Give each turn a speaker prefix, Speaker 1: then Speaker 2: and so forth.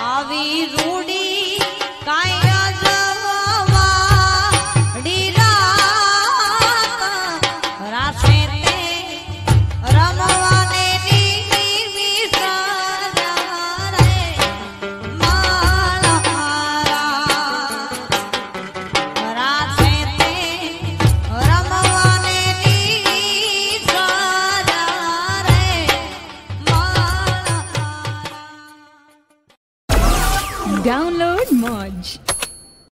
Speaker 1: આવી રૂડી
Speaker 2: Download Moj.